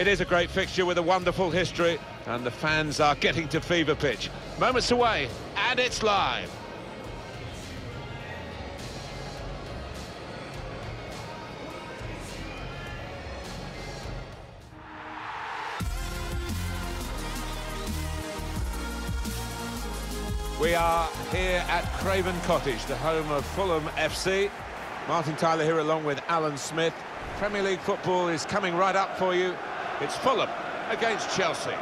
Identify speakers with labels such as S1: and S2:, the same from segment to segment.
S1: It is a great fixture with a wonderful history, and the fans are getting to fever pitch. Moments away, and it's live. We are here at Craven Cottage, the home of Fulham FC. Martin Tyler here along with Alan Smith. Premier League football is coming right up for you. It's Fulham against Chelsea.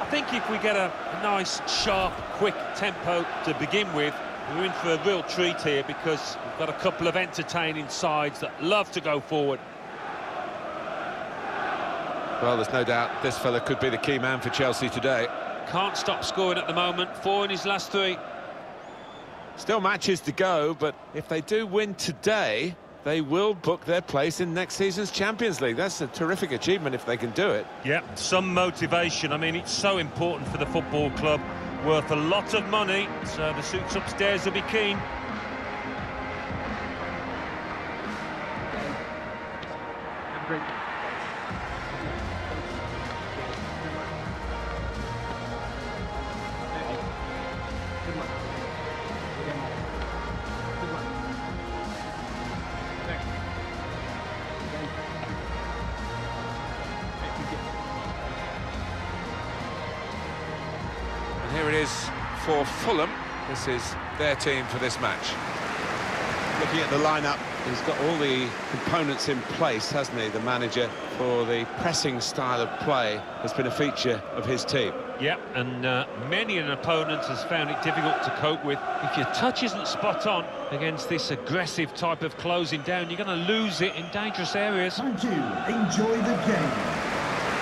S2: I think if we get a, nice, sharp, quick tempo to begin with, we're in for a real treat here because we've got a couple of entertaining sides that love to go forward.
S1: Well, there's no doubt this fella could be the key man for Chelsea today.
S2: Can't stop scoring at the moment, four in his last three.
S1: Still matches to go, but if they do win today, they will book their place in next season's Champions League. That's a terrific achievement if they can do it.
S2: Yeah, some motivation. I mean, it's so important for the football club. Worth a lot of money, so the suits upstairs will be keen.
S3: Great.
S1: Fulham. This is their team for this match. Looking at the lineup, he's got all the components in place, hasn't he, the manager, for the pressing style of play has been a feature of his team.
S2: Yeah, and uh, many an opponent has found it difficult to cope with. If your touch isn't spot on against this aggressive type of closing down, you're going to lose it in dangerous areas.
S4: Thank you. Enjoy the game.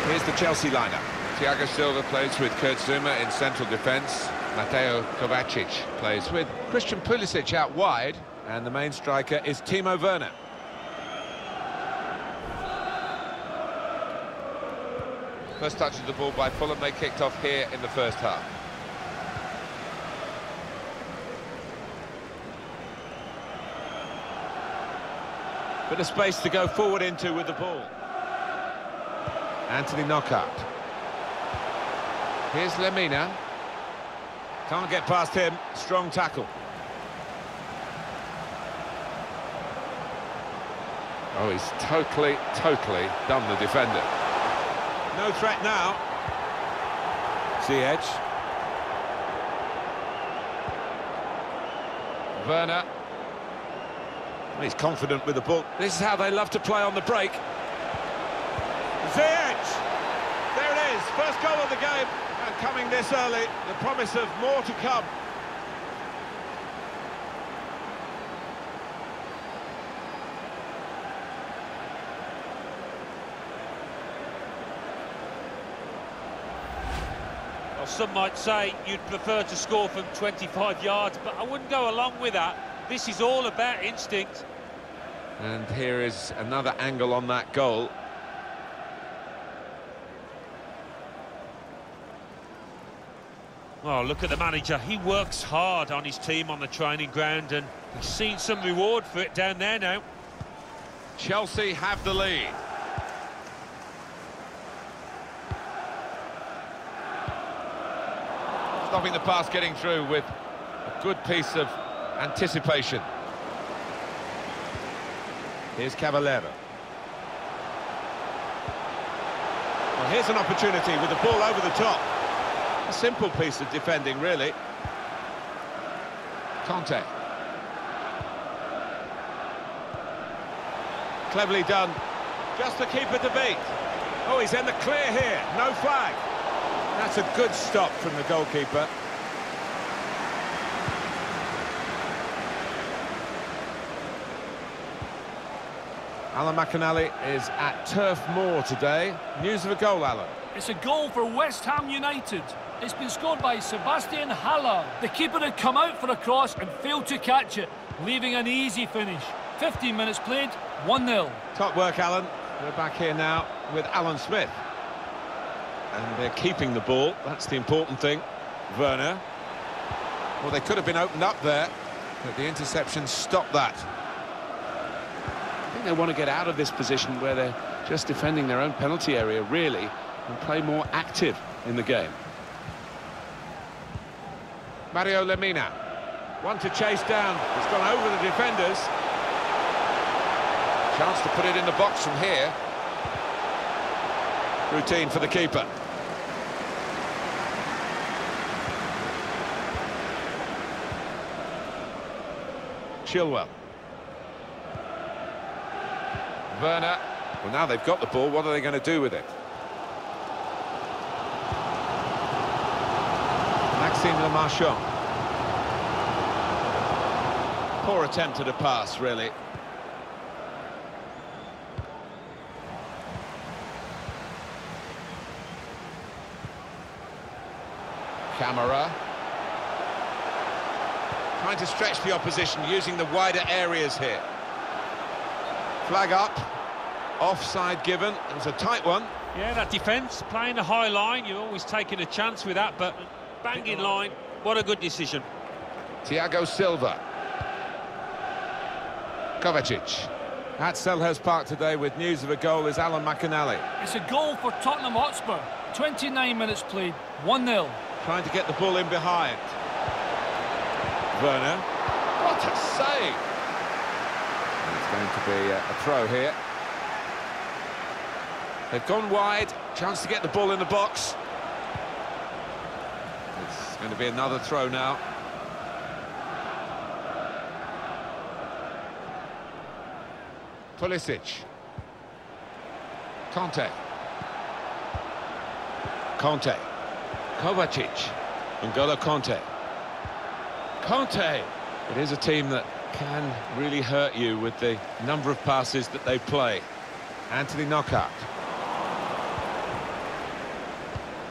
S1: Here's the Chelsea lineup.
S5: Thiago Silva plays with Kurt Zouma in central defence. Mateo Kovacic plays with
S1: Christian Pulisic out wide, and the main striker is Timo Werner.
S5: first touch of the ball by Fulham. They kicked off here in the first half.
S1: Bit of space to go forward into with the ball. Anthony Knockaert.
S5: Here's Lemina.
S1: Can't get past him. Strong tackle.
S5: Oh, he's totally, totally done the defender.
S1: No threat now. Ziyech.
S5: Werner.
S1: He's confident with the ball. This is how they love to play on the break. Ziyech! There it is, first goal of the game. And coming this early, the promise of more to come.
S2: Well, some might say you'd prefer to score from 25 yards, but I wouldn't go along with that. This is all about instinct.
S1: And here is another angle on that goal.
S2: Oh, look at the manager. He works hard on his team on the training ground, and he's seen some reward for it down there now.
S5: Chelsea have the lead. Stopping the pass getting through with a good piece of anticipation.
S1: Here's Cavaleiro. Well, here's an opportunity with the ball over the top. A simple piece of defending, really.
S5: Kanté.
S1: Cleverly done. Just the keeper to beat. Oh, he's in the clear here. No flag. That's a good stop from the goalkeeper. Alan McInally is at Turf Moor today. News of a goal, Alan.
S6: It's a goal for West Ham United. It's been scored by Sébastien Haller. The keeper had come out for a cross and failed to catch it, leaving an easy finish. 15 minutes played, 1-0.
S1: Top work, Alan. We're back here now with Alan Smith. And they're keeping the ball. That's the important thing. Werner. Well, they could have been opened up there, but the interception stopped that. I think they want to get out of this position where they're just defending their own penalty area, really, and play more active in the game.
S5: Mario Lemina. One to chase down. He's gone over the defenders. Chance to put it in the box from here.
S1: Routine for the keeper. Chilwell.
S5: Werner.
S1: Well, now they've got the ball, what are they going to do with it? Maxime Le Marchand. Poor attempt at a pass, really.
S5: Camera.
S1: Trying to stretch the opposition, using the wider areas here. Flag up. Offside given. It was a tight one.
S2: Yeah, that defence, playing the high line, you're always taking a chance with that, but banging line, what a good decision.
S5: Thiago Silva. Kovacic.
S1: At Selhurst Park today with news of a goal is Alan McInally.
S6: It's a goal for Tottenham Hotspur. 29 minutes played, 1-0.
S1: Trying to get the ball in behind. Werner.
S5: What a save!
S1: It's going to be a, a throw here. They've gone wide. Chance to get the ball in the box. It's going to be another throw now.
S5: Pulisic. Kanté.
S1: Kanté. Kovacic. N'Golo Kanté. Kanté! It is a team that can really hurt you with the number of passes that they play. Anthony Knockout.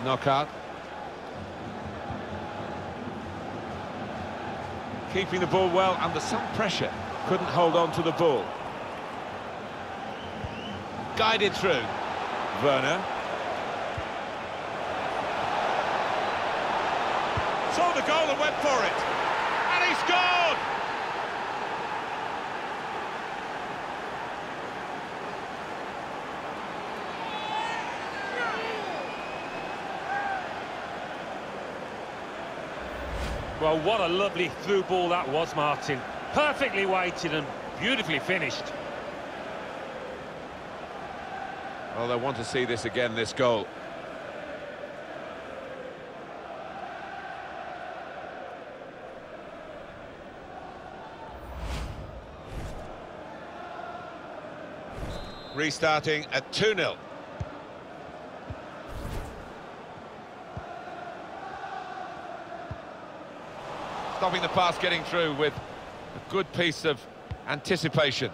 S1: Knockaert. Keeping the ball well under some pressure. Couldn't hold on to the ball. Guided through. Werner. Saw the goal and went for it. And he scored!
S2: Well, what a lovely through ball that was, Martin. Perfectly weighted and beautifully finished.
S1: Well, they want to see this again, this goal. Restarting at 2-0.
S5: Stopping the pass getting through with a good piece of anticipation.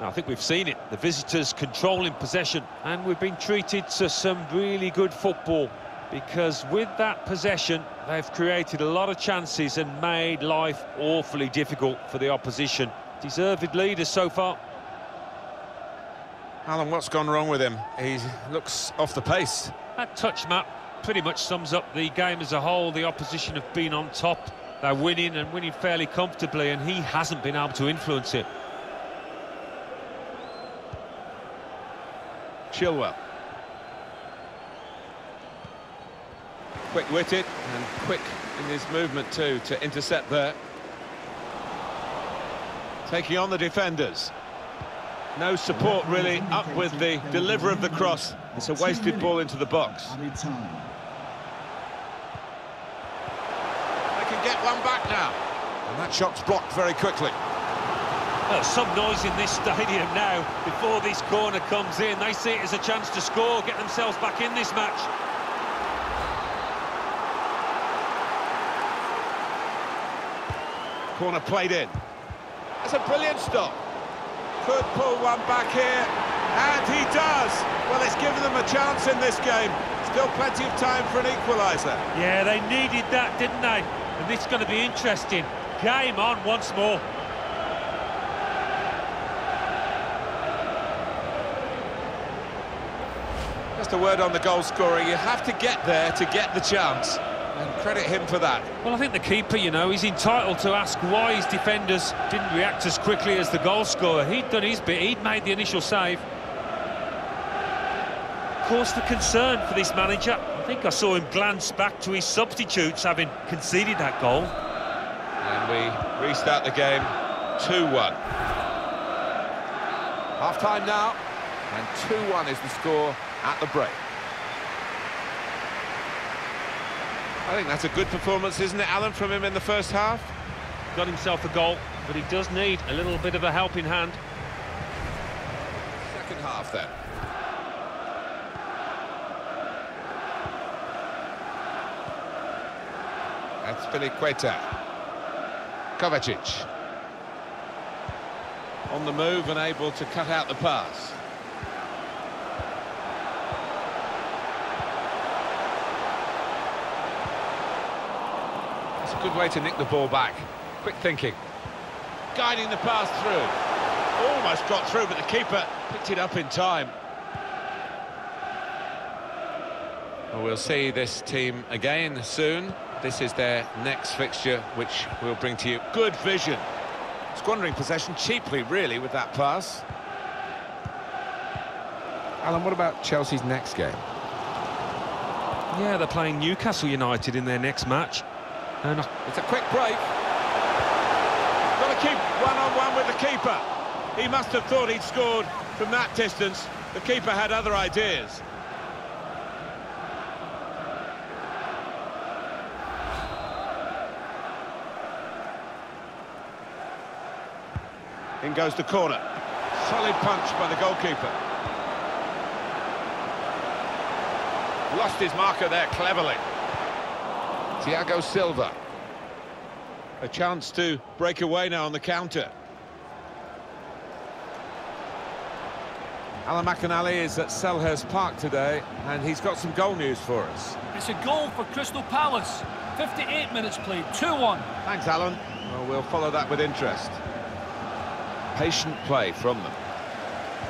S2: Now, I think we've seen it. The visitors controlling possession, and we've been treated to some really good football because with that possession, they've created a lot of chances and made life awfully difficult for the opposition. Deserved leaders so far.
S1: Alan, what's gone wrong with him? He looks off the pace.
S2: That touch map pretty much sums up the game as a whole. The opposition have been on top. They're winning and winning fairly comfortably, and he hasn't been able to influence it.
S1: Chilwell. Quick-witted and quick in his movement too to intercept there. Taking on the defenders. No support really up with the deliver of the cross. It's a wasted ball into the box. One back now. And that shot's blocked very quickly.
S2: Well, some noise in this stadium now before this corner comes in. They see it as a chance to score, get themselves back in this match.
S1: Corner played in. That's a brilliant stop. Could pull one back here, and he does. Well, it's given them a chance in this game. Still plenty of time for an equaliser.
S2: Yeah, they needed that, didn't they? And this is going to be interesting. Game on once more.
S1: Just a word on the goal scorer. You have to get there to get the chance. And Credit him for that.
S2: Well, I think the keeper, you know, he's entitled to ask why his defenders didn't react as quickly as the goal scorer. He'd done his bit, he'd made the initial save. Cause for concern for this manager. I think I saw him glance back to his substitutes having conceded that goal.
S1: And we restart the game 2-1. Half-time now, and 2-1 is the score at the break. I think that's a good performance, isn't it, Alan, from him in the first half?
S2: Got himself a goal, but he does need a little bit of a helping hand.
S1: Second half, then. Azpilicueta. Kovacic. On the move and able to cut out the pass. It's a good way to nick the ball back. Quick thinking. Guiding the pass through. Almost got through, but the keeper picked it up in time. Well, we'll see this team again soon. This is their next fixture, which we'll bring to you. Good vision. Squandering possession cheaply, really, with that pass. Alan, what about Chelsea's next game?
S2: Yeah, they're playing Newcastle United in their next match. And uh,
S1: It's a quick break. Got to keep one-on-one with the keeper. He must have thought he'd scored from that distance. The keeper had other ideas. In goes the corner. Solid punch by the goalkeeper. Lost his marker there cleverly. Thiago Silva. A chance to break away now on the counter. Alan McInally is at Selhurst Park today, and he's got some goal news for us.
S6: It's a goal for Crystal Palace. 58 minutes played, 2-1.
S1: Thanks, Alan. Well, we'll follow that with interest. Patient play from them.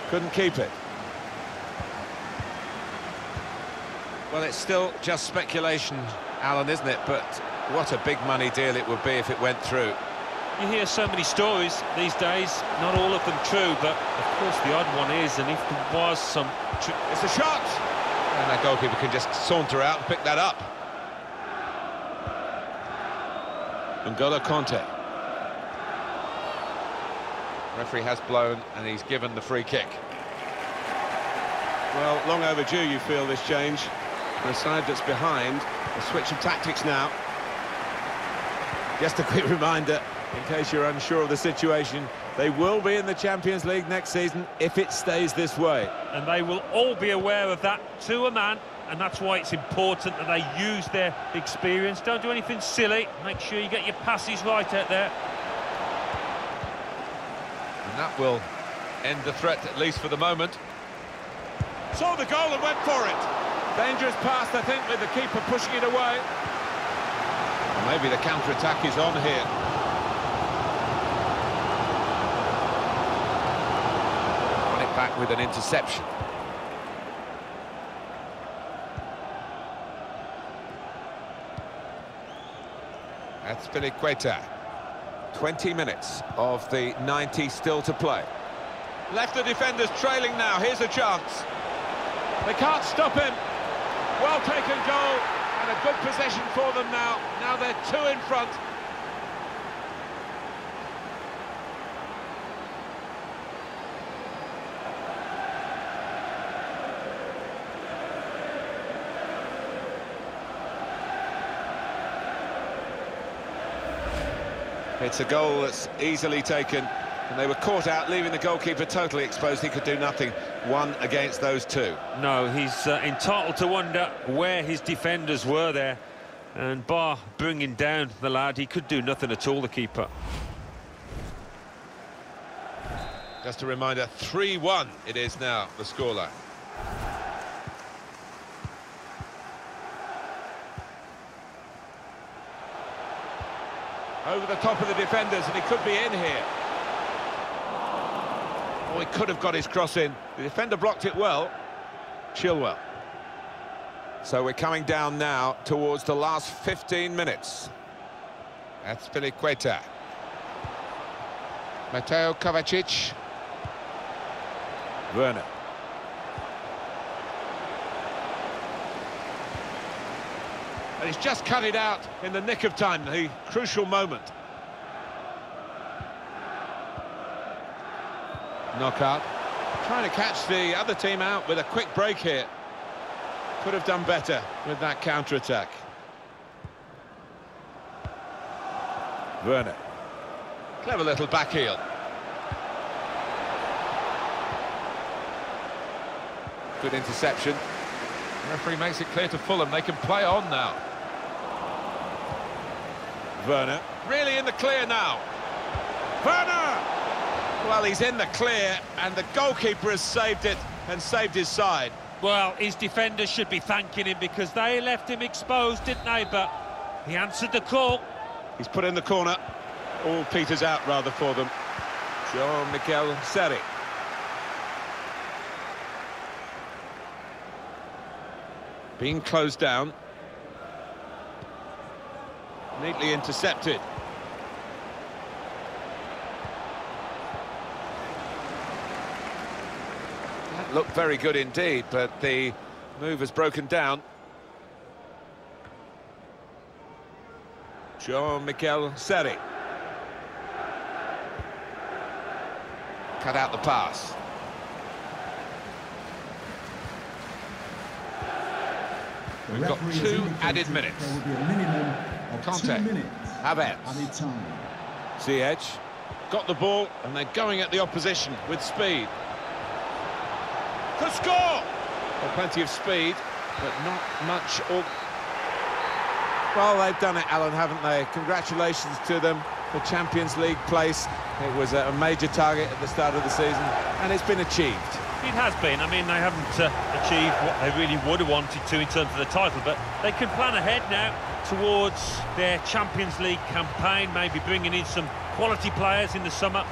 S1: Couldn't keep it. Well, it's still just speculation, Alan, isn't it? But what a big money deal it would be if it went through.
S2: You hear so many stories these days, not all of them true, but of course the odd one is, and if there was some...
S1: It's a shot! And that goalkeeper can just saunter out and pick that up. N'Golo Kanté. Referee has blown and he's given the free kick. Well, long overdue you feel this change. For a side that's behind, a switch of tactics now. Just a quick reminder, in case you're unsure of the situation, they will be in the Champions League next season if it stays this way.
S2: and they will all be aware of that to a man, and that's why it's important that they use their experience. Don't do anything silly. Make sure you get your passes right out there.
S1: And that will end the threat, at least for the moment. Saw the goal and went for it. Dangerous pass, I think, with the keeper pushing it away. Maybe the counter-attack is on here. Won it back with an interception. Azpilicueta. 20 minutes of the 90 still to play. Left the defenders trailing now, here's a chance. They can't stop him. Well taken goal, and a good possession for them now. Now they're two in front. It's a goal that's easily taken, and they were caught out, leaving the goalkeeper totally exposed. He could do nothing. One against those two.
S2: No, he's uh, entitled to wonder where his defenders were there. And bar bringing down the lad, he could do nothing at all, the keeper.
S1: Just a reminder, 3-1 it is now, the scoreline. Over the top of the defenders, and he could be in here. Oh, he could have got his cross in. The defender blocked it well. Chilwell. So we're coming down now towards the last 15 minutes.
S5: Azpilicueta. Mateo Kovacic.
S1: Werner. And he's just cut it out in the nick of time, the crucial moment. Knockaert. Trying to catch the other team out with a quick break here. Could have done better with that counter-attack. Werner. Clever little back heel. Good interception.
S5: Referee makes it clear to Fulham they can play on now.
S1: Werner. Really in the clear now. Werner! Well, he's in the clear, and the goalkeeper has saved it and saved his side.
S2: Well, his defenders should be thanking him because they left him exposed, didn't they? But he answered the call.
S1: He's put in the corner. All peters out, rather, for them. Jean-Michel Seri. Being closed down. Neatly intercepted. That looked very good indeed, but the move has broken down. Jean-Michel Seri. Cut out the pass. We've got two added minutes.
S4: There will be a minimum of Kanté.
S1: Havertz. Ziyech got the ball and they're going at the opposition with speed. Could score! Well, plenty of speed, but not much. Or... Well, they've done it, Alan, haven't they? Congratulations to them for Champions League place. It was a major target at the start of the season, and it's been achieved.
S2: It has been. I mean, they haven't uh, achieved what they really would have wanted to in terms of the title, but they can plan ahead now towards their Champions League campaign, maybe bringing in some quality players in the summer